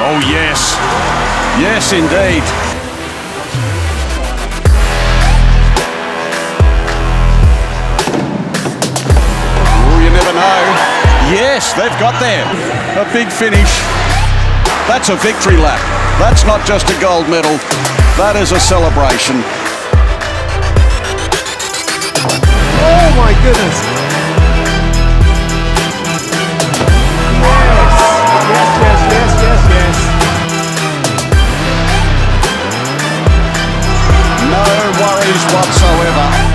Oh, yes. Yes, indeed. Oh, you never know. Yes, they've got there. A big finish. That's a victory lap. That's not just a gold medal. That is a celebration. Oh my goodness. Worries whatsoever.